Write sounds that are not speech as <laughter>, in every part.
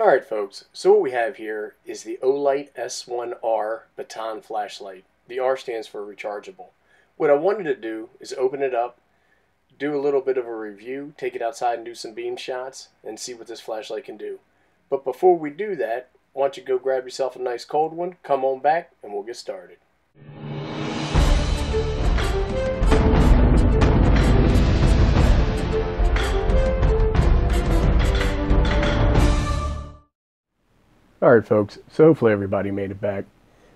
Alright folks, so what we have here is the Olight S1R baton flashlight. The R stands for rechargeable. What I wanted to do is open it up, do a little bit of a review, take it outside and do some beam shots, and see what this flashlight can do. But before we do that, why don't you go grab yourself a nice cold one, come on back, and we'll get started. Alright folks, so hopefully everybody made it back.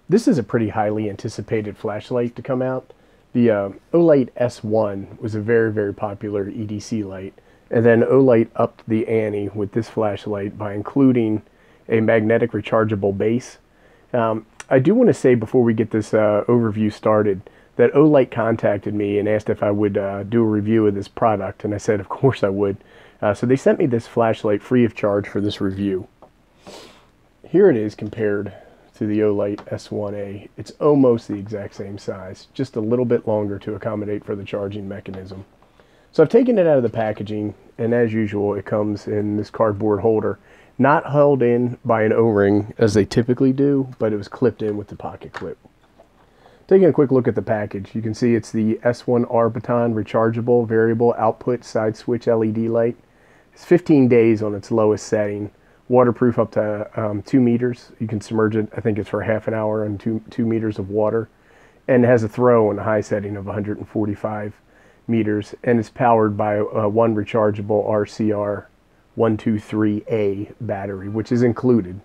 This is a pretty highly anticipated flashlight to come out. The uh, Olight S1 was a very, very popular EDC light. And then Olight upped the ante with this flashlight by including a magnetic rechargeable base. Um, I do want to say before we get this uh, overview started that Olight contacted me and asked if I would uh, do a review of this product. And I said, of course I would. Uh, so they sent me this flashlight free of charge for this review here it is compared to the Olight S1A. It's almost the exact same size, just a little bit longer to accommodate for the charging mechanism. So I've taken it out of the packaging, and as usual, it comes in this cardboard holder, not held in by an O-ring as they typically do, but it was clipped in with the pocket clip. Taking a quick look at the package, you can see it's the S1R Baton rechargeable variable output side switch LED light. It's 15 days on its lowest setting waterproof up to um, two meters. You can submerge it, I think it's for half an hour in two, two meters of water. And has a throw in a high setting of 145 meters. And it's powered by a one rechargeable RCR 123A battery, which is included.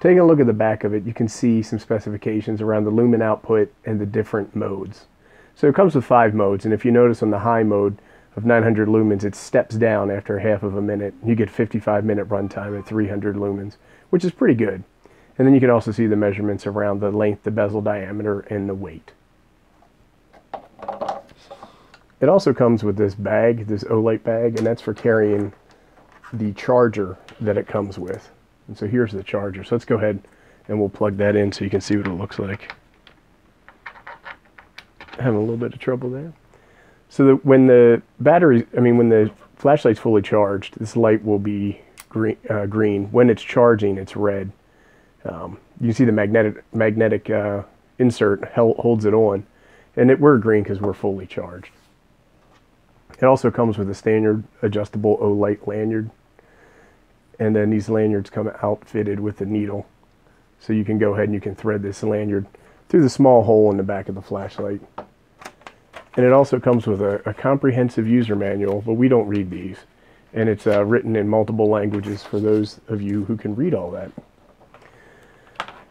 Taking a look at the back of it, you can see some specifications around the lumen output and the different modes. So it comes with five modes, and if you notice on the high mode, of 900 lumens, it steps down after half of a minute. You get 55 minute runtime at 300 lumens, which is pretty good. And then you can also see the measurements around the length, the bezel diameter, and the weight. It also comes with this bag, this Olight bag, and that's for carrying the charger that it comes with. And so here's the charger. So let's go ahead and we'll plug that in so you can see what it looks like. Having a little bit of trouble there. So that when the battery, I mean, when the flashlight's fully charged, this light will be green. Uh, green. When it's charging, it's red. Um, you see the magnetic magnetic uh, insert holds it on, and it, we're green because we're fully charged. It also comes with a standard adjustable Olight lanyard, and then these lanyards come outfitted with a needle, so you can go ahead and you can thread this lanyard through the small hole in the back of the flashlight. And it also comes with a, a comprehensive user manual, but we don't read these. And it's uh, written in multiple languages for those of you who can read all that.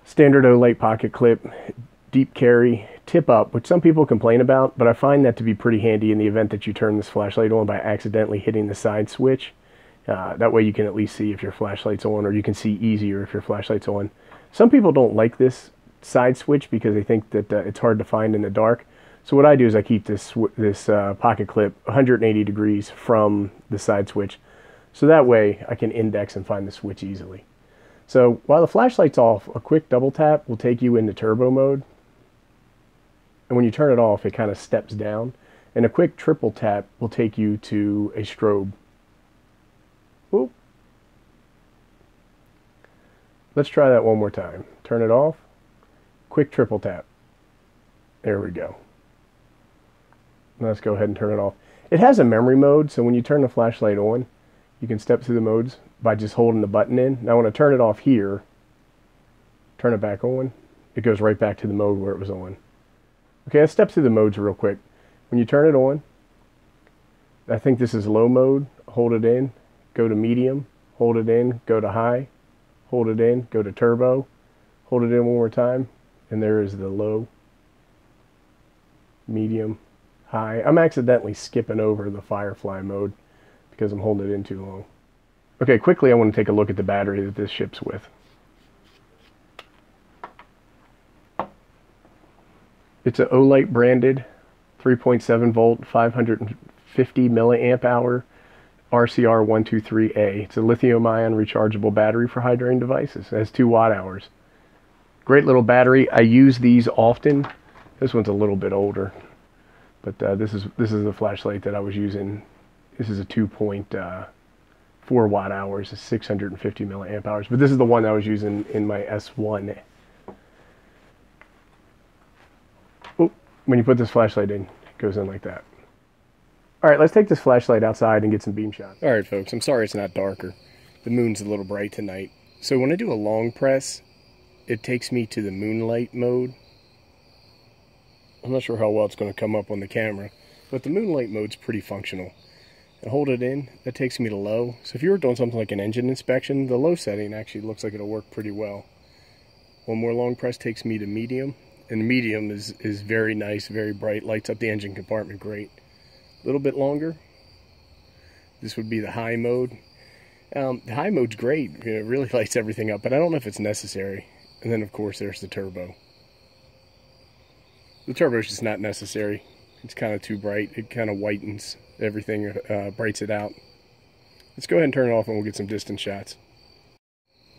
Standard Olight pocket clip, deep carry, tip up, which some people complain about, but I find that to be pretty handy in the event that you turn this flashlight on by accidentally hitting the side switch. Uh, that way you can at least see if your flashlight's on, or you can see easier if your flashlight's on. Some people don't like this side switch because they think that uh, it's hard to find in the dark. So what I do is I keep this this uh, pocket clip 180 degrees from the side switch, so that way I can index and find the switch easily. So while the flashlight's off, a quick double tap will take you into turbo mode. And when you turn it off, it kind of steps down. And a quick triple tap will take you to a strobe. Whoop. Let's try that one more time. Turn it off. Quick triple tap. There we go. Let's go ahead and turn it off. It has a memory mode, so when you turn the flashlight on, you can step through the modes by just holding the button in. Now when I turn it off here, turn it back on, it goes right back to the mode where it was on. Okay, let's step through the modes real quick. When you turn it on, I think this is low mode, hold it in, go to medium, hold it in, go to high, hold it in, go to turbo, hold it in one more time, and there is the low, medium, high. I'm accidentally skipping over the Firefly mode because I'm holding it in too long. Okay, quickly I want to take a look at the battery that this ships with. It's an Olight branded 3.7 volt 550 milliamp hour RCR123A. It's a lithium ion rechargeable battery for high drain devices. It has 2 watt hours. Great little battery. I use these often. This one's a little bit older. But uh, this is this is the flashlight that I was using. This is a 2.4 4 watt hours 650 milliamp hours. But this is the one I was using in my S1. Oh, when you put this flashlight in, it goes in like that. All right, let's take this flashlight outside and get some beam shots. All right, folks, I'm sorry it's not darker. The moon's a little bright tonight. So when I do a long press, it takes me to the moonlight mode. I'm not sure how well it's going to come up on the camera, but the moonlight mode's pretty functional. And hold it in, that takes me to low. So if you were doing something like an engine inspection, the low setting actually looks like it'll work pretty well. One more long press takes me to medium, and medium is, is very nice, very bright, lights up the engine compartment great. A little bit longer, this would be the high mode. Um, the high mode's great, it really <laughs> lights everything up, but I don't know if it's necessary. And then of course there's the turbo. The turbo is just not necessary. It's kind of too bright. It kind of whitens everything, uh, brights it out. Let's go ahead and turn it off and we'll get some distance shots.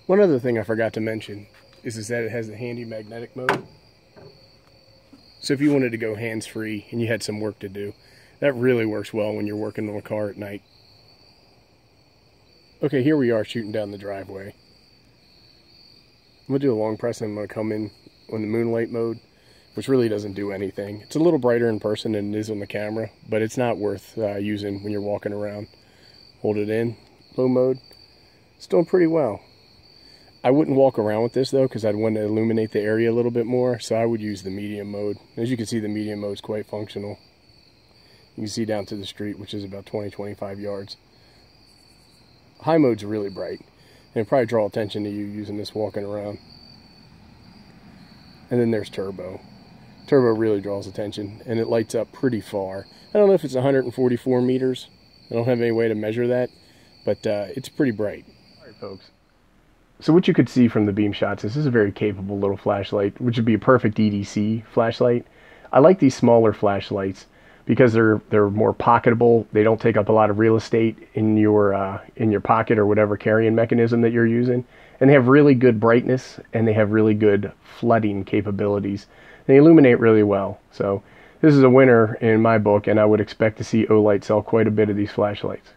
One other thing I forgot to mention is, is that it has the handy magnetic mode. So if you wanted to go hands-free and you had some work to do, that really works well when you're working on a car at night. Okay, here we are shooting down the driveway. I'm going to do a long press and I'm going to come in on the moonlight mode, which really doesn't do anything. It's a little brighter in person than it is on the camera, but it's not worth uh, using when you're walking around. Hold it in, low mode. It's doing pretty well. I wouldn't walk around with this though because I'd want to illuminate the area a little bit more, so I would use the medium mode. As you can see, the medium mode is quite functional. You can see down to the street, which is about 20-25 yards. High mode's really bright. And probably draw attention to you using this walking around. And then there's turbo. Turbo really draws attention and it lights up pretty far. I don't know if it's 144 meters. I don't have any way to measure that, but uh, it's pretty bright. All right, folks. So what you could see from the beam shots is this is a very capable little flashlight, which would be a perfect EDC flashlight. I like these smaller flashlights because they're they're more pocketable. They don't take up a lot of real estate in your uh, in your pocket or whatever carrying mechanism that you're using. And they have really good brightness and they have really good flooding capabilities. They illuminate really well. So this is a winner in my book, and I would expect to see Olight sell quite a bit of these flashlights.